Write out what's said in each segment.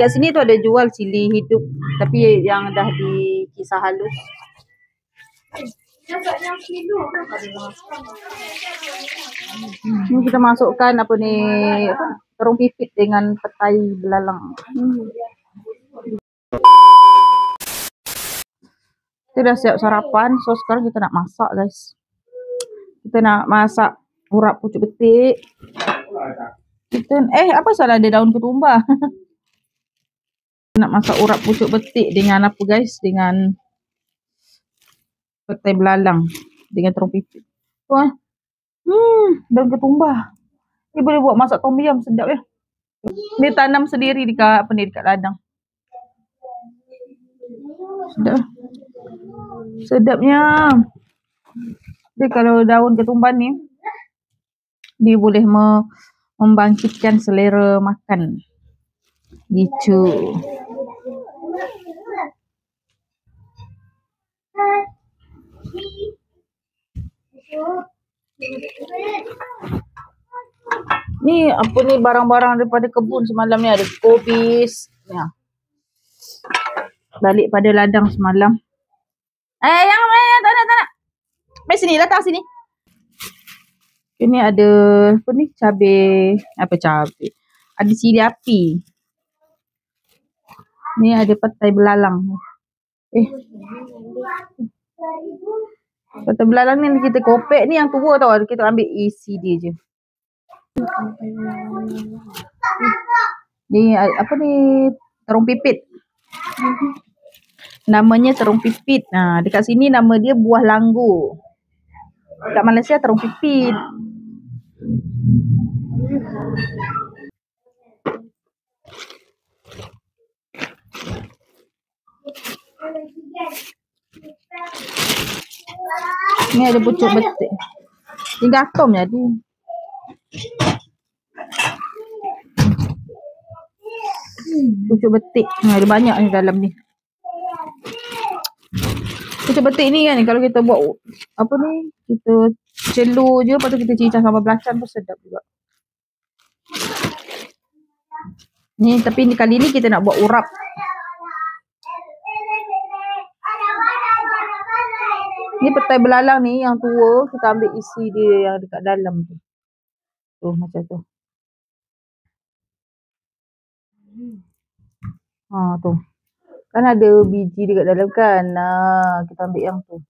Kat sini tu ada jual cili hidup tapi yang dah dikisar halus. Ni kita masukkan apa ni terung pipit dengan petai belalang. Kita dah siap sarapan. So sekarang kita nak masak guys. Kita nak masak urap pucuk betik. Kita eh apa salah ada daun ketumbar? nak masak urap pucuk betik dengan apa guys? Dengan petai belalang dengan terung pipit. Wah. Hmm, daun ketumbar. Ni boleh buat masak tom yum sedap ya. Ni tanam sendiri dekat apa ni dekat ladang. Sedap. Sedapnya. Dia kalau daun ketumbar ni dia boleh me membangkitkan selera makan. Gitu. Ni apa ni barang-barang daripada kebun semalam ni ada kobis. Ya. Balik pada ladang semalam. Eh yang mana tak nak tak nak. Mai sini datang sini. Ini ada apa ni cabe apa cabe. Ada cili api. Ni ada petai belalang. Eh. Petai belalang ni kita kopek ni yang tua tau. Kita ambil isi dia je. Ni apa ni terung pipit. Namanya terung pipit. Nah, dekat sini nama dia buah langgur. Dekat Malaysia terung pipit. Ni ada pucuk betik. Ni gatom jadi. Pucuk betik. Ha, ada banyak ni dalam ni. Pucuk betik ni kan kalau kita buat apa ni kita celur je lepas tu kita cincang sambal belacan pun sedap juga. Ni tapi ni kali ni kita nak buat urap. Ni petai belalang ni yang tua kita ambil isi dia yang dekat dalam tu. Tu macam tu. Ha tu. Kan ada biji dekat dalam kan. Ha, kita ambil yang tu.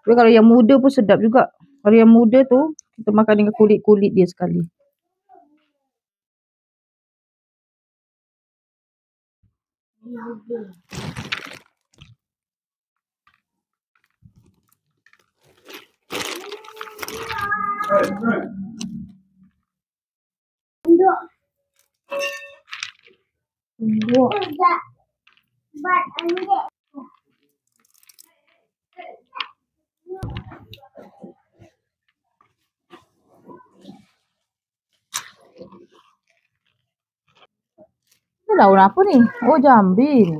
Tapi kalau yang muda pun sedap juga. Kalau yang muda tu kita makan dengan kulit-kulit dia sekali. Tunduk. Ni daun apa ni? Oh jambin.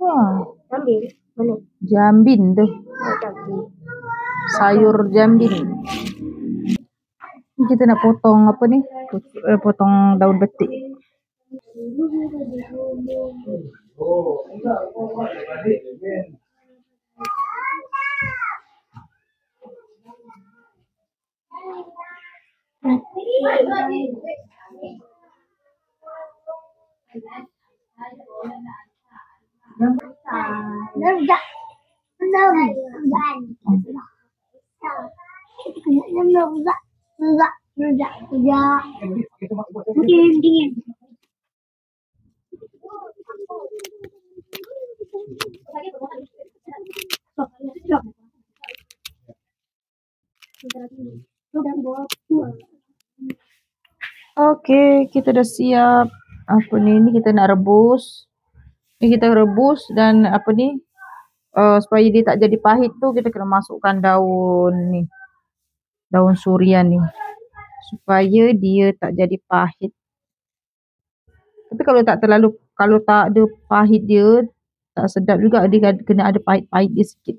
Wah, Ambil. Mana? jambin tu. Oh. Sayur jambin. Kita nak potong apa ni? Eh, Potong daun betik. Nerja. Enam. Enam. Nerja. Nerja. Nerja. Nerja. Dingin. Dingin. Okey, kita dah siap. Apa ni? Ni kita nak rebus. Ni kita rebus dan apa ni? Uh, supaya dia tak jadi pahit tu kita kena masukkan daun ni. Daun surian ni. Supaya dia tak jadi pahit. Tapi kalau tak terlalu kalau tak ada pahit dia tak sedap juga dia kena ada pahit-pahit dia sikit.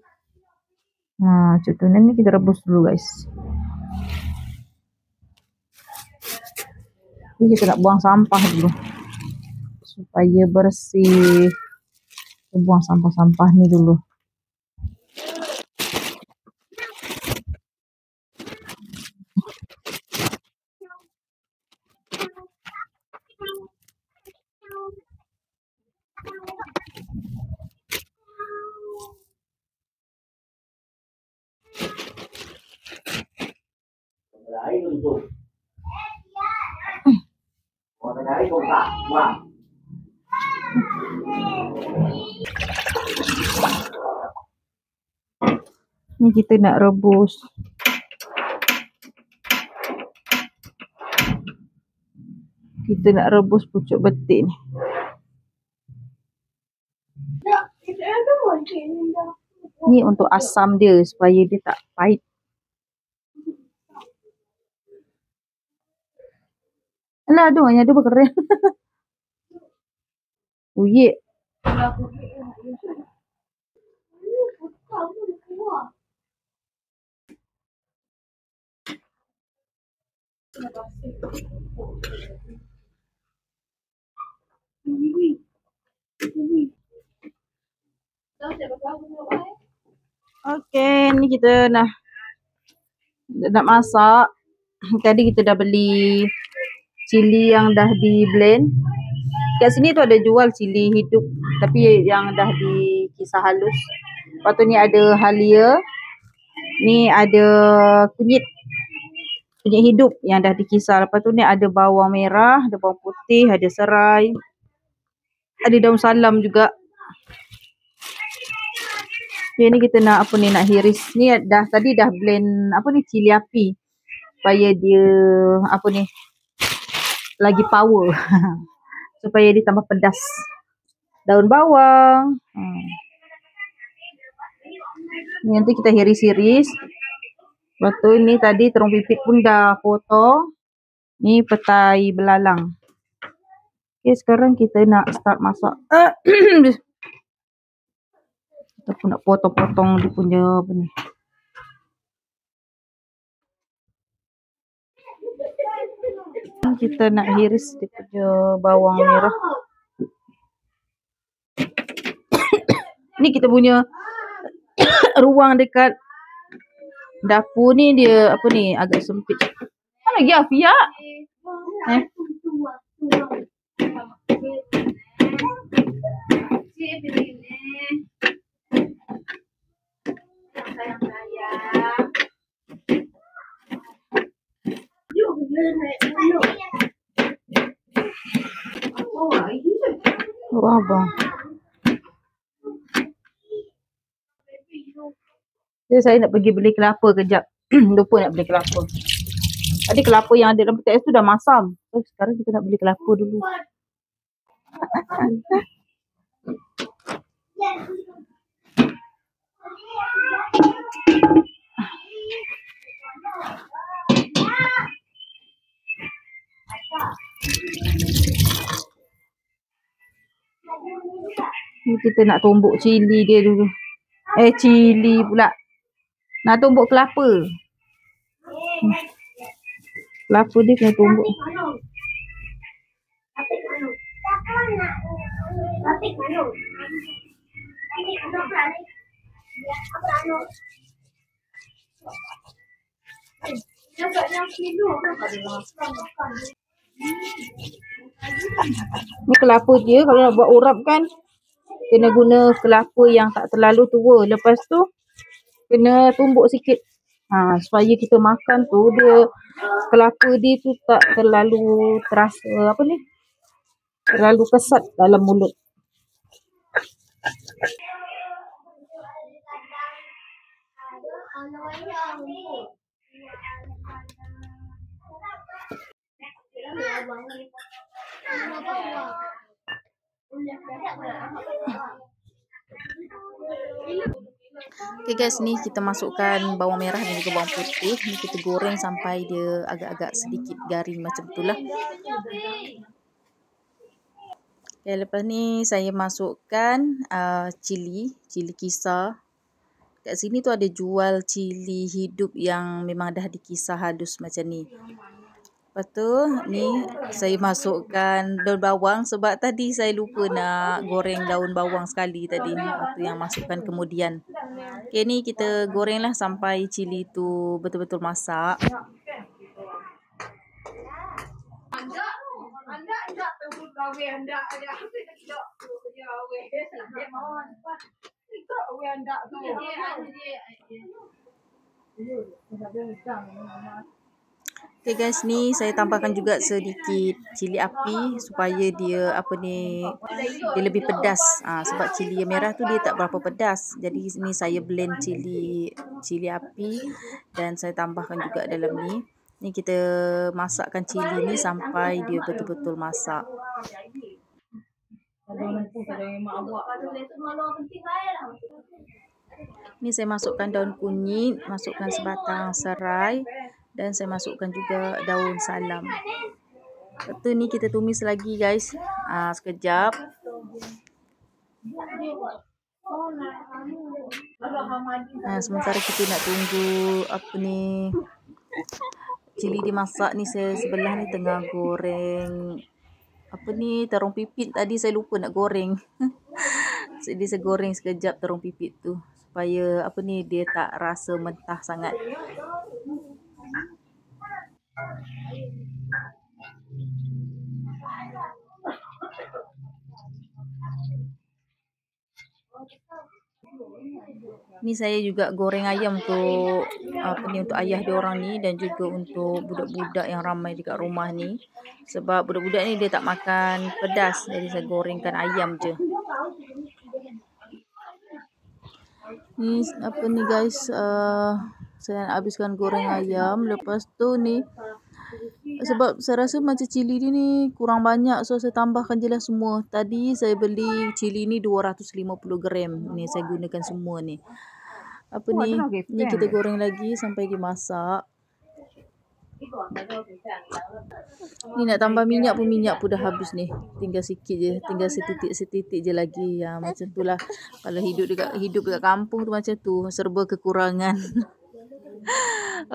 Macam tu. Ni kita rebus dulu guys. Ni kita nak buang sampah dulu. supaya bersih. Kita buang sampah-sampah ni dulu. Air untuk. Kau tak buang. Ni kita nak rebus. Kita nak rebus pucuk betik ni. Ni untuk asam dia supaya dia tak pahit. Alah, aduh, hanya ada berkeren. Uyik. Okey, ni kita dah nak masak. Tadi kita dah beli cili yang dah di blend. Kat sini tu ada jual cili hidup tapi yang dah dikisar halus. Lepas tu ni ada halia. Ni ada kunyit. Kunyit hidup yang dah dikisar. Lepas tu ni ada bawang merah, ada bawang putih, ada serai. Ada daun salam juga. Okay, ni kita nak apa ni nak hiris. Ni dah tadi dah blend apa ni cili api. Supaya dia apa ni lagi power. supaya dia tambah pedas. Daun bawang. Hmm. Nanti kita hiris-hiris. Lepas tu ni tadi terung pipit pun dah potong. Ni petai belalang. Okay, sekarang kita nak start masak. kita pun nak potong-potong dia punya apa ni. Kita nak hiris dia punya bawang merah. ni kita punya ruang dekat dapur ni dia apa ni agak sempit. Mana lagi Afia? Eh? Oh, abang. Jadi saya nak pergi beli kelapa kejap. Lupa nak beli kelapa. Tadi kelapa yang ada dalam peti ais tu dah masam. So, sekarang kita nak beli kelapa dulu. kita nak tumbuk cili dia dulu. Eh, cili pula. Nak tumbuk kelapa. Kelapa dia kena tumbuk. Apik mana? Apik mana? Apik mana? Apa anu? Nampak yang kilo kan ada makan makan. Ni kelapa dia kalau nak buat urap kan kena guna kelapa yang tak terlalu tua. Lepas tu kena tumbuk sikit. Ha, supaya kita makan tu dia kelapa dia tu tak terlalu terasa apa ni? Terlalu kesat dalam mulut. Okay guys, ni kita masukkan bawang merah dan juga bawang putih. Ni kita goreng sampai dia agak-agak sedikit garing macam tu lah. Okay, lepas ni saya masukkan uh, cili, cili kisar. Kat sini tu ada jual cili hidup yang memang dah dikisar halus macam ni. Lepas tu ni saya masukkan daun bawang sebab tadi saya lupa nak goreng daun bawang sekali tadi. Itu yang masukkan kemudian. Okey ni kita gorenglah sampai cili tu betul-betul masak. Anda, anda, anda dia Okay guys ni saya tambahkan juga sedikit cili api supaya dia apa ni dia lebih pedas. Ha, sebab cili merah tu dia tak berapa pedas. Jadi ni saya blend cili cili api dan saya tambahkan juga dalam ni. Ni kita masakkan cili ni sampai dia betul-betul masak. Ni saya masukkan daun kunyit, masukkan sebatang serai dan saya masukkan juga daun salam. Lepas ni kita tumis lagi guys. Ah sekejap. Nah, sementara kita nak tunggu apa ni cili dimasak ni saya sebelah ni tengah goreng apa ni terung pipit tadi saya lupa nak goreng. Jadi saya goreng sekejap terung pipit tu supaya apa ni dia tak rasa mentah sangat. Ni saya juga goreng ayam untuk apa ni untuk ayah dia orang ni dan juga untuk budak-budak yang ramai dekat rumah ni. Sebab budak-budak ni dia tak makan pedas. Jadi saya gorengkan ayam je. Ni apa ni guys uh, saya nak habiskan goreng ayam. Lepas tu ni sebab saya rasa macam cili ni, ni kurang banyak so saya tambahkan je lah semua. Tadi saya beli cili ni 250 gram. Ni saya gunakan semua ni. Apa ni? Ni kita goreng lagi sampai dia masak. Ni nak tambah minyak pun minyak pun dah habis ni. Tinggal sikit je. Tinggal setitik-setitik je lagi. Ya, macam tu lah. Kalau hidup dekat, hidup dekat kampung tu macam tu. Serba kekurangan.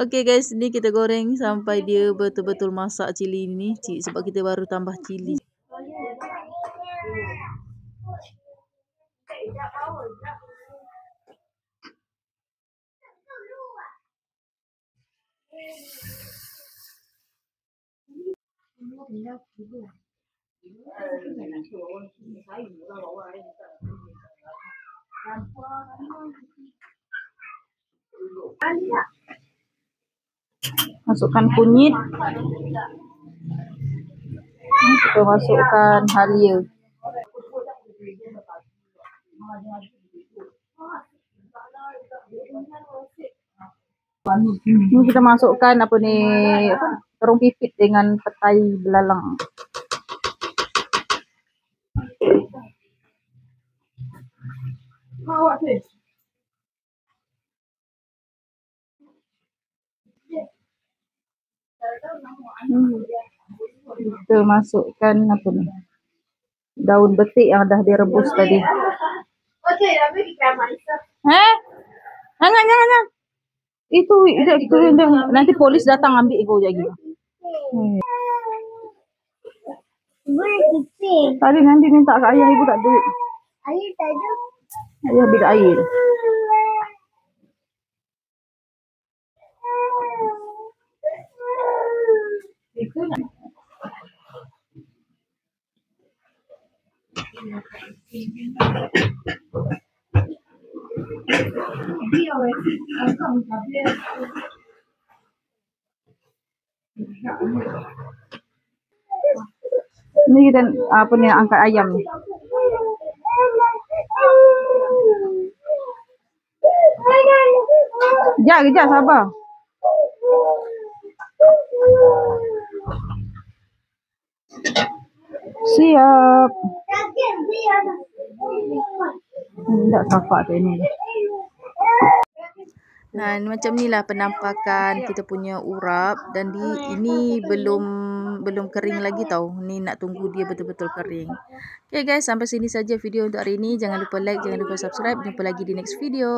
Okay guys, ni kita goreng sampai dia betul-betul masak cili ni. Sebab kita baru tambah cili. Thank masukkan kunyit. Kita masukkan halia. Ini kita masukkan apa ni terung pipit dengan petai belalang. Oh, what's this? Hmm. Kita masukkan apa ni? Daun betik yang dah direbus tadi. Eh? Jangan, jangan, jangan. Itu, itu, itu, itu, nanti polis datang ambil kau lagi. Hmm. Tadi nanti minta ke ayah ibu tak duit. Ayah tak ada. Ayah ambil air. Ini kita apa ni angkat ayam ni. Sekejap, kejap, sabar. Siap. Tak sapak tu ni. Nah, macam ni lah penampakan kita punya urap dan di ini belum belum kering lagi tau. Ni nak tunggu dia betul-betul kering. Okay guys, sampai sini saja video untuk hari ini. Jangan lupa like, jangan lupa subscribe. Jumpa lagi di next video.